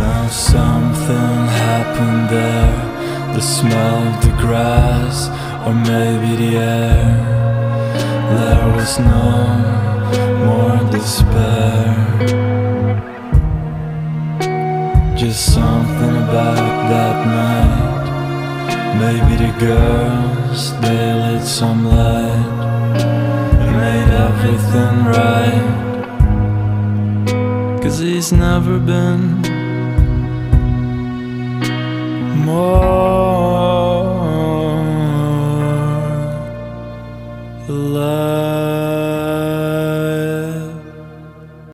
Now something happened there. The smell of the grass or maybe the air. There was no more despair. Just something about that night. Maybe the girls, they lit some light. Made everything right. Cause he's never been more alive.